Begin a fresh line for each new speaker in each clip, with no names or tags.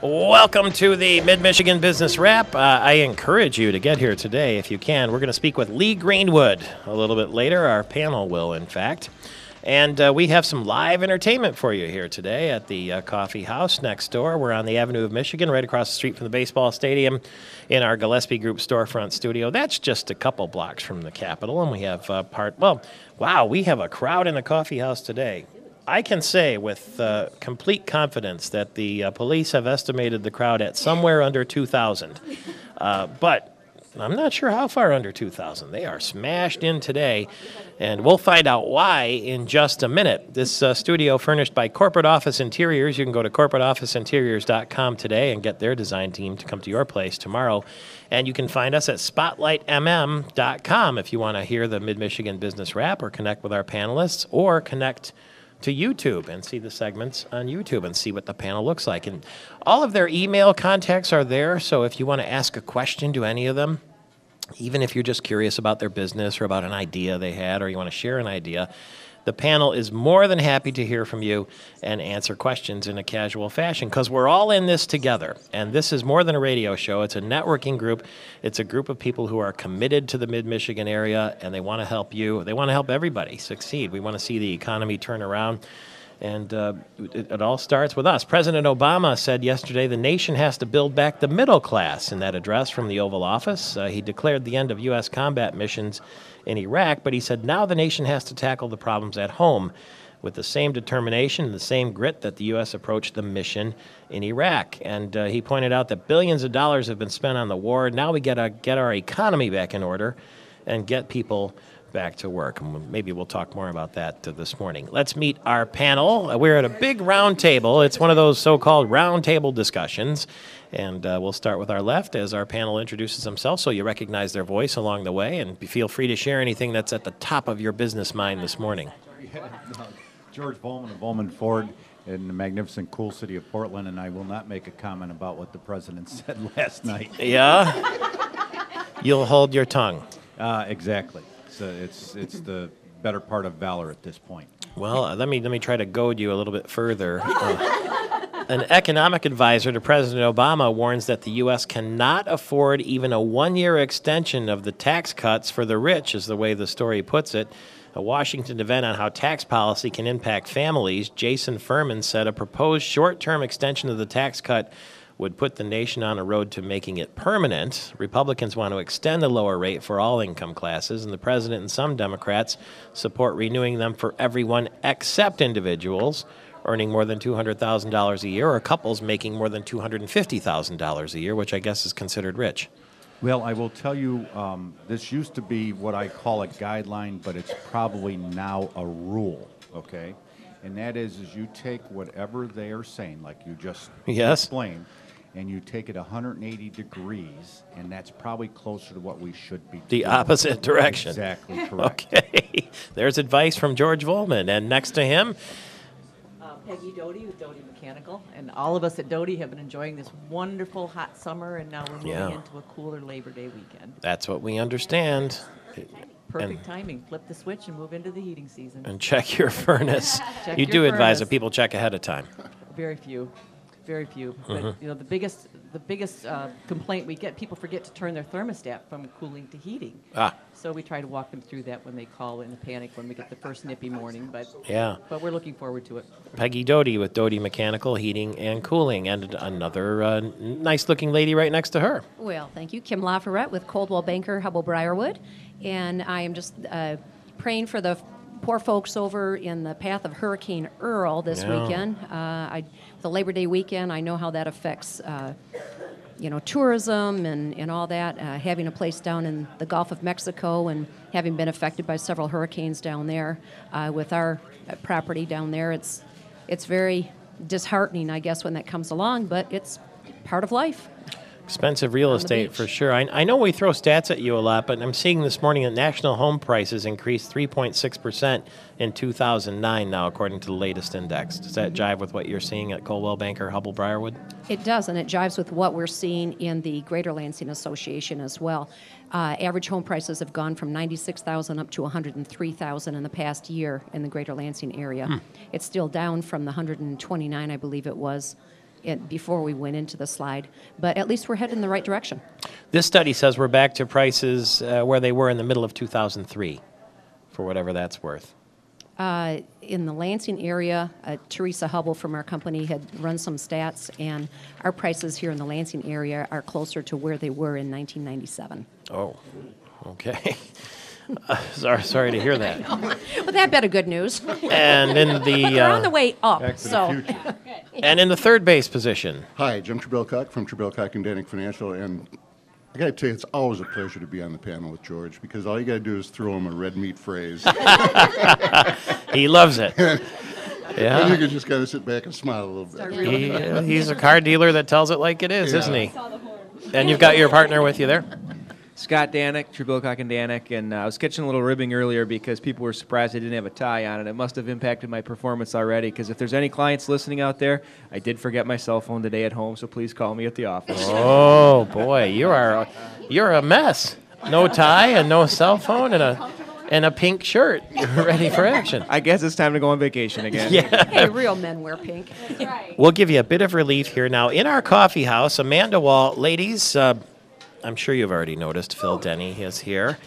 Welcome to the Mid Michigan Business Wrap. Uh, I encourage you to get here today if you can. We're going to speak with Lee Greenwood a little bit later. Our panel will, in fact. And uh, we have some live entertainment for you here today at the uh, coffee house next door. We're on the Avenue of Michigan, right across the street from the baseball stadium, in our Gillespie Group storefront studio. That's just a couple blocks from the Capitol, and we have uh, part. Well, wow, we have a crowd in the coffee house today. I can say with uh, complete confidence that the uh, police have estimated the crowd at somewhere under 2,000. Uh, but I'm not sure how far under 2,000. They are smashed in today, and we'll find out why in just a minute. This uh, studio furnished by Corporate Office Interiors. You can go to corporateofficeinteriors.com today and get their design team to come to your place tomorrow. And you can find us at spotlightmm.com if you want to hear the Mid Michigan Business Wrap or connect with our panelists or connect to YouTube and see the segments on YouTube and see what the panel looks like. And all of their email contacts are there. So if you want to ask a question to any of them, even if you're just curious about their business or about an idea they had or you want to share an idea, the panel is more than happy to hear from you and answer questions in a casual fashion because we're all in this together. And this is more than a radio show, it's a networking group. It's a group of people who are committed to the mid Michigan area and they want to help you. They want to help everybody succeed. We want to see the economy turn around. And uh, it, it, all starts with us. President Obama said yesterday the nation has to build back the middle class in that address from the Oval Office. Uh, he declared the end of U.S. combat missions in Iraq, but he said now the nation has to tackle the problems at home with the same determination and the same grit that the U.S. approached the mission in Iraq. And uh, he pointed out that billions of dollars have been spent on the war. Now we got to get our economy back in order and get people back to work. And maybe we'll talk more about that this morning. Let's meet our panel. Uh, we're at a big round table. It's one of those so called round table discussions. And uh, we'll start with our left as our panel introduces themselves so you recognize their voice along the way. And feel free to share anything that's at the top of your business mind this morning.
George Bowman of Bowman Ford in the magnificent, cool city of Portland, and I will not make a comment about what the president said last night.
Yeah? You'll hold your tongue.
Uh, exactly. It's, it's, it's the better part of valor at this point.
Well, uh, let me let me try to goad you a little bit further. Uh, an economic advisor to President Obama warns that the U.S. cannot afford even a one-year extension of the tax cuts for the rich, is the way the story puts it. A Washington event on how tax policy can impact families. Jason Furman said a proposed short-term extension of the tax cut would put the nation on a road to making it permanent. Republicans want to extend the lower rate for all income classes, and the president and some Democrats support renewing them for everyone except individuals earning more than $200,000 a year or couples making more than $250,000 a year, which I guess is considered rich.
Well, I will tell you, um, this used to be what I call a guideline, but it's probably now a rule, okay? And that is, is you take whatever they are saying, like you just
yes.
explained, and you take it 180 degrees, and that's probably closer to what we should be
The
doing.
opposite direction.
Exactly correct.
Okay. There's advice from George Bowman. And next to him,
Uh, Peggy Doty with Doty Mechanical, and all of us at Doty have been enjoying this wonderful hot summer, and now we're moving
Yeah.
into a cooler Labor Day weekend.
that's what we understand.
Perfect
And-
timing. Flip the switch and move into the heating season.
And check your furnace.
Check
you
your
do advise that people check ahead of time.
Very few, very few.
Mm-hmm.
But you know, the biggest, the biggest uh, complaint we get, people forget to turn their thermostat from cooling to heating.
Ah,
So we try to walk them through that when they call in a panic when we get the first nippy morning. But
yeah.
but we're looking forward to it.
Peggy Doty with Doty Mechanical Heating and Cooling, and another uh, nice looking lady right next to her.
Well, thank you. Kim Laforet with Coldwell Banker Hubbell Briarwood. And I am just uh, praying for the poor folks over in the path of Hurricane Earl this
Yeah.
weekend. Uh, I, the Labor Day weekend, I know how that affects. Uh, you know, tourism and, and all that, uh, having a place down in the Gulf of Mexico and having been affected by several hurricanes down there uh, with our uh, property down there, it's, it's very disheartening, I guess, when that comes along, but it's part of life.
Expensive real estate for sure. I, I know we throw stats at you a lot, but I'm seeing this morning that national home prices increased 3.6% in 2009 now, according to the latest index. Does that jive with what you're seeing at Coldwell Banker, Hubbell Briarwood?
It does, and it jives with what we're seeing in the Greater Lansing Association as well. Uh, average home prices have gone from 96,000 up to 103,000 in the past year in the Greater Lansing area. It's still down from the 129, I believe it was, it, before we went into the slide. But at least we're headed in the right direction.
This study says we're back to prices uh, where they were in the middle of 2003, for whatever that's worth.
Uh, in the Lansing area, uh, Teresa Hubbell from our company had run some stats, and our prices here in the Lansing area are closer to where they were in 1997.
Oh, okay. Uh, sorry, sorry to hear that.
But that bit of good news.
And in the
We're on the
uh,
way up.
Back to the
so
future.
and in the third base position,
Hi, Jim Trebilcock from Trebilcock and Danick Financial, and I got to tell you, it's always a pleasure to be on the panel with George because all you got to do is throw him a red meat phrase,
he loves it.
and
Yeah,
you can just kind of sit back and smile a little bit.
he, uh, he's a car dealer that tells it like it is, isn't he? And you've got your partner with you there.
Scott Danick, Trebilcock and Danick, and uh, I was catching a little ribbing earlier because people were surprised I didn't have a tie on, and it must have impacted my performance already. Because if there's any clients listening out there, I did forget my cell phone today at home, so please call me at the office.
Oh boy, you are you're a mess. No tie and no cell phone and a and a pink shirt, ready for action.
I guess it's time to go on vacation again.
hey, real men wear pink. right?
We'll give you a bit of relief here now. In our coffee house, Amanda Wall, ladies, uh, I'm sure you've already noticed Phil Denny is here.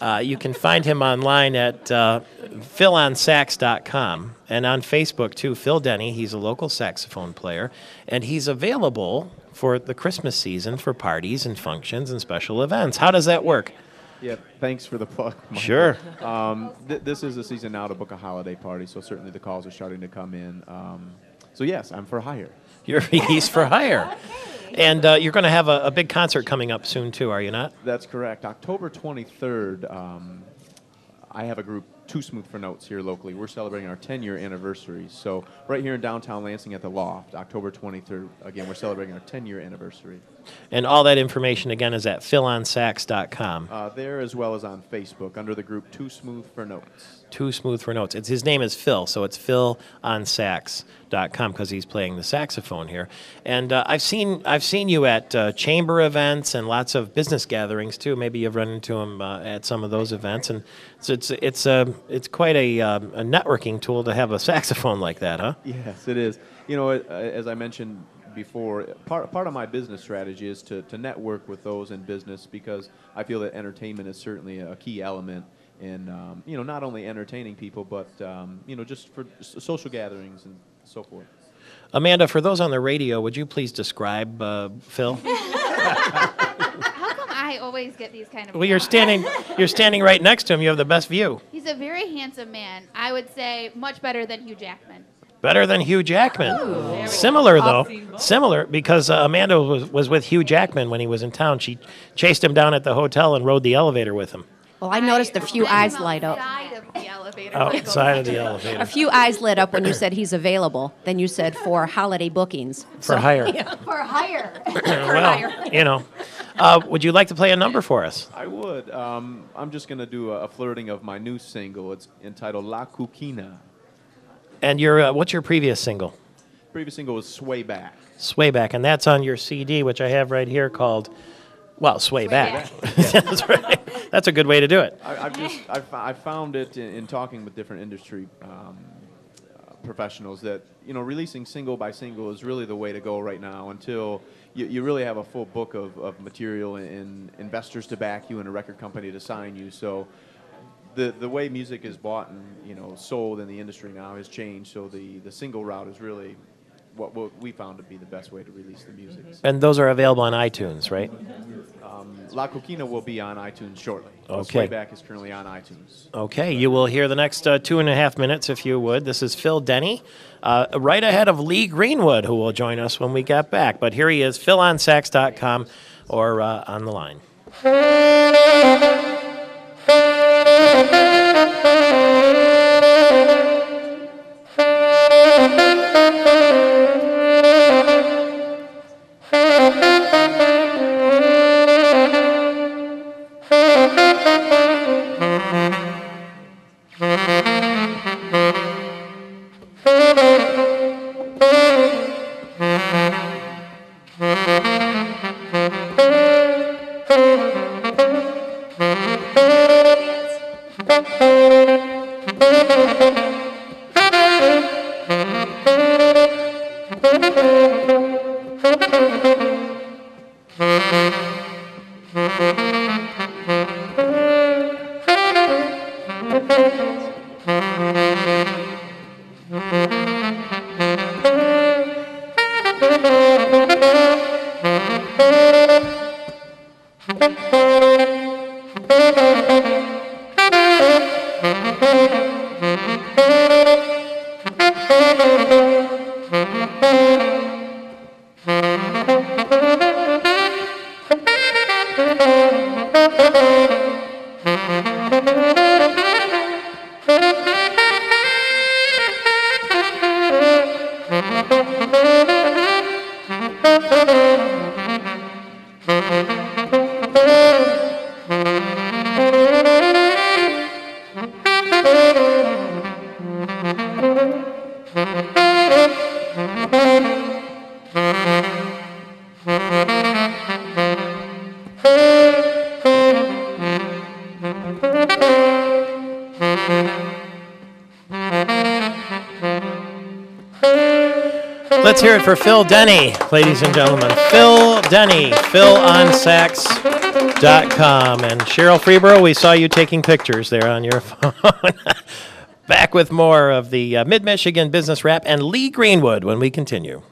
Uh, you can find him online at uh, philonsax.com and on Facebook too. Phil Denny, he's a local saxophone player, and he's available for the Christmas season for parties and functions and special events. How does that work?
Yeah, thanks for the plug. Michael.
Sure.
Um, th- this is the season now to book a holiday party, so certainly the calls are starting to come in. Um, so yes, I'm for hire.
You're he's for hire. And uh, you're going to have a, a big concert coming up soon too, are you not?
That's correct. October 23rd, um, I have a group, Too Smooth for Notes, here locally. We're celebrating our 10 year anniversary. So, right here in downtown Lansing at the Loft, October 23rd, again, we're celebrating our 10 year anniversary.
And all that information again is at philonsax.com.
Uh, there as well as on Facebook under the group Too Smooth for Notes.
Too smooth for notes. It's his name is Phil, so it's philonsax.com because he's playing the saxophone here. And uh, I've seen I've seen you at uh, chamber events and lots of business gatherings too. Maybe you've run into him uh, at some of those events, and so it's it's a it's quite a, um, a networking tool to have a saxophone like that, huh?
Yes, it is. You know, uh, as I mentioned before, part, part of my business strategy is to, to network with those in business because I feel that entertainment is certainly a key element in, um, you know, not only entertaining people, but, um, you know, just for social gatherings and so forth.
Amanda, for those on the radio, would you please describe uh, Phil?
How come I always get these kind of?
Well, you're standing you're standing right next to him. You have the best view.
He's a very handsome man. I would say much better than Hugh Jackman.
Better than Hugh Jackman. Similar though, similar because uh, Amanda was, was with Hugh Jackman when he was in town. She chased him down at the hotel and rode the elevator with him.
Well, I noticed a few eyes light up.
Outside of the elevator. Michael.
Outside of the elevator
A few eyes lit up when you said he's available. Then you said for holiday bookings.
for hire.
For hire.
well, you know, uh, would you like to play a number for us?
I would. Um, I'm just going to do a, a flirting of my new single. It's entitled La Coquina.
And your uh, what's your previous single?
Previous single was Sway Back.
Sway Back, and that's on your CD, which I have right here called, well, Sway, Back. that's right. That's a good way to do it.
I, I've just I, fo- I found it in, in talking with different industry um, uh, professionals that you know releasing single by single is really the way to go right now until you, you really have a full book of, of material and, and investors to back you and a record company to sign you. So the the way music is bought and you know sold in the industry now has changed. So the the single route is really what, what we found to be the best way to release the music.
And those are available on iTunes, right?
La Coquina will be on iTunes shortly.
Okay.
Sway Back is currently on iTunes.
Okay, you will hear the next uh, two and a half minutes, if you would. This is Phil Denny, uh, right ahead of Lee Greenwood, who will join us when we get back. But here he is, philonsax.com or uh, on the line.
Música
Let's hear it for Phil Denny, ladies and gentlemen. Phil Denny, PhilOnSax.com. And Cheryl Freeborough, we saw you taking pictures there on your phone. Back with more of the uh, Mid Michigan Business Wrap and Lee Greenwood when we continue.